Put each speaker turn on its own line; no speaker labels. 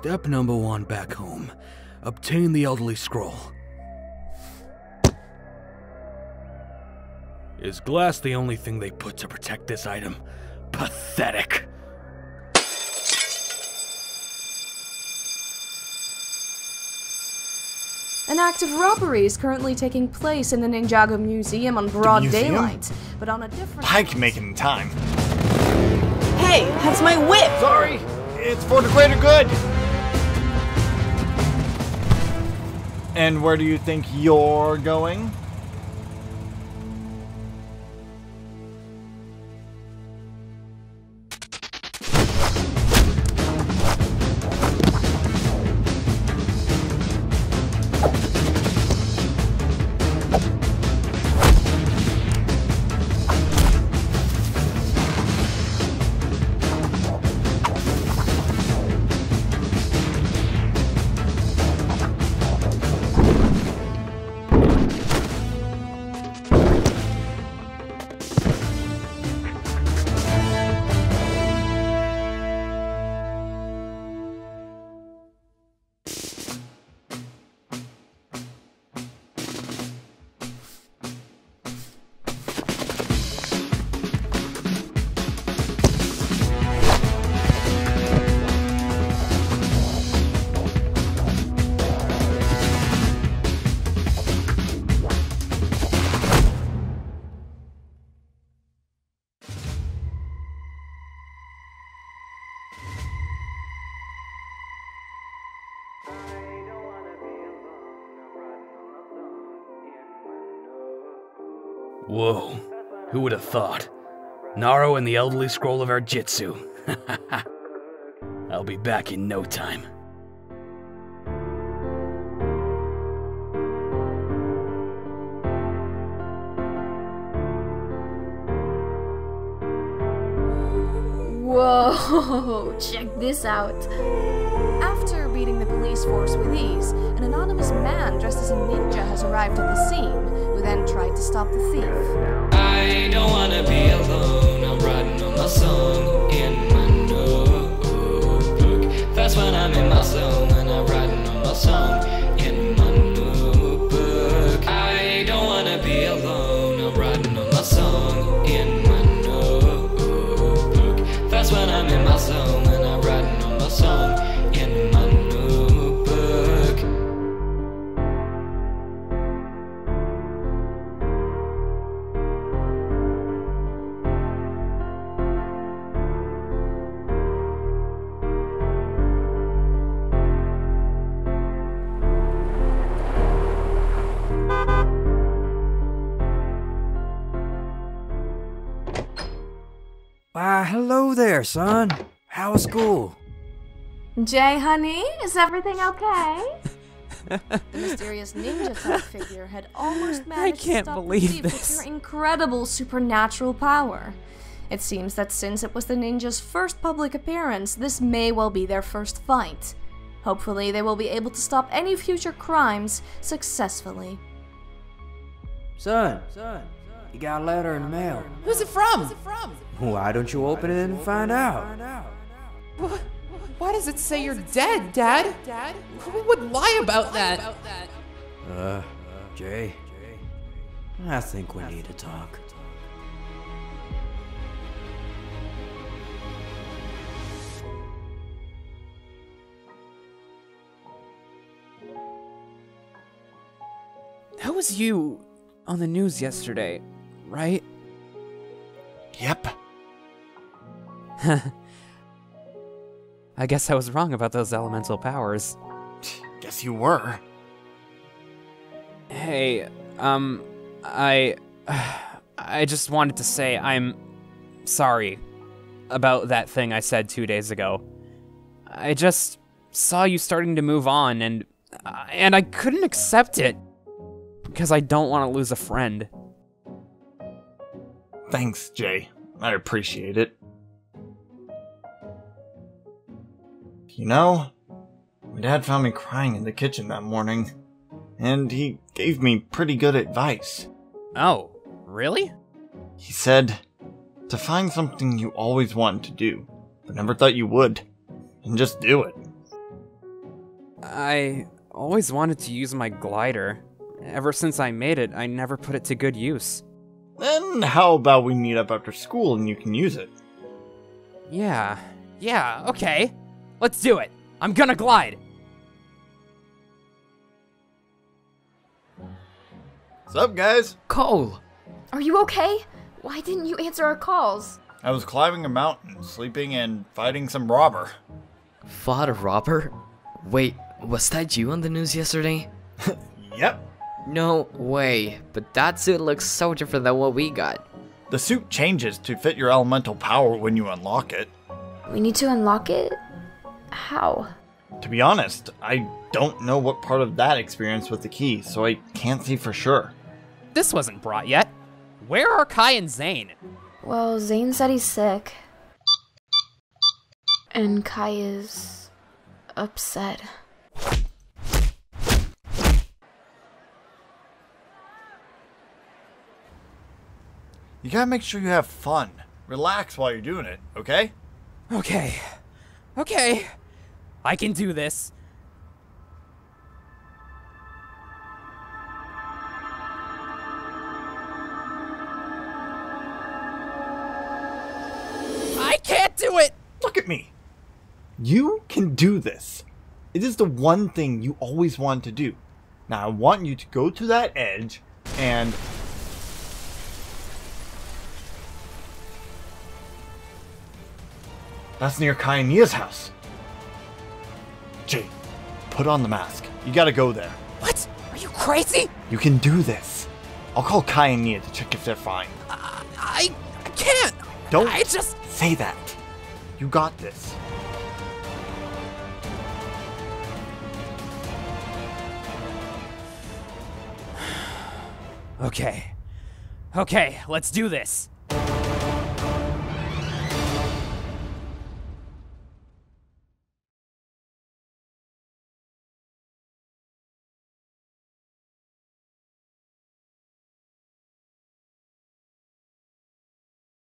Step number one back home. Obtain the elderly scroll. Is glass the only thing they put to protect this item? Pathetic.
An act of robbery is currently taking place in the Ninjago Museum on broad
museum?
daylight, but on a different.
Pike making time.
Hey, that's my whip!
Sorry, it's for the greater good. And where do you think you're going?
Whoa. Who would have thought? Naro and the elderly scroll of Airjitzu. I'll be back in no time.
Whoa, check this out. After beating the police force with ease, an anonymous man dressed as a ninja has arrived at the scene, then tried to stop the thief.
I don't wanna be alone. I'm writing on my song in
hello there, son. How's school?
Jay, honey, is everything okay? the mysterious ninja type figure had almost managed
can't
to stop
believe
the
this.
with her incredible supernatural power. It seems that since it was the ninja's first public appearance, this may well be their first fight. Hopefully, they will be able to stop any future crimes successfully.
Son, son, you got a letter in the mail.
Who's it from?
Why don't you open it and find out?
Wh- Why does it say you're dead, Dad? Dad? Who would lie about that?
Uh, Jay, I think we need to talk.
That was you on the news yesterday, right?
Yep.
I guess I was wrong about those elemental powers.
Guess you were.
Hey, um, I. I just wanted to say I'm sorry about that thing I said two days ago. I just saw you starting to move on, and. and I couldn't accept it. Because I don't want to lose a friend.
Thanks, Jay. I appreciate it. You know, my dad found me crying in the kitchen that morning, and he gave me pretty good advice.
Oh, really?
He said to find something you always wanted to do, but never thought you would, and just do it.
I always wanted to use my glider. Ever since I made it, I never put it to good use.
Then how about we meet up after school and you can use it?
Yeah, yeah, okay. Let's do it. I'm gonna glide.
What's up, guys?
Cole!
Are you okay? Why didn't you answer our calls?
I was climbing a mountain, sleeping, and fighting some robber.
Fought a robber? Wait, was that you on the news yesterday?
Yep.
No way, but that suit looks so different than what we got.
The suit changes to fit your elemental power when you unlock it.
We need to unlock it? How?
To be honest, I don't know what part of that experience was the key, so I can't say for sure.
This wasn't brought yet. Where are Kai and Zane?
Well, Zane said he's sick. And Kai is upset.
You gotta make sure you have fun. Relax while you're doing it, okay?
Okay. Okay. I can do this. I can't do it!
Look at me. You can do this. It is the one thing you always wanted to do. Now, I want you to go to that edge and. That's near Kai Nya's house. Jay, put on the mask. You gotta go there.
What? Are you crazy?
You can do this. I'll call Kai Nya to check if they're fine.
I, I can't.
Don't
I just.
say that. You got this.
Okay. Okay, let's do this.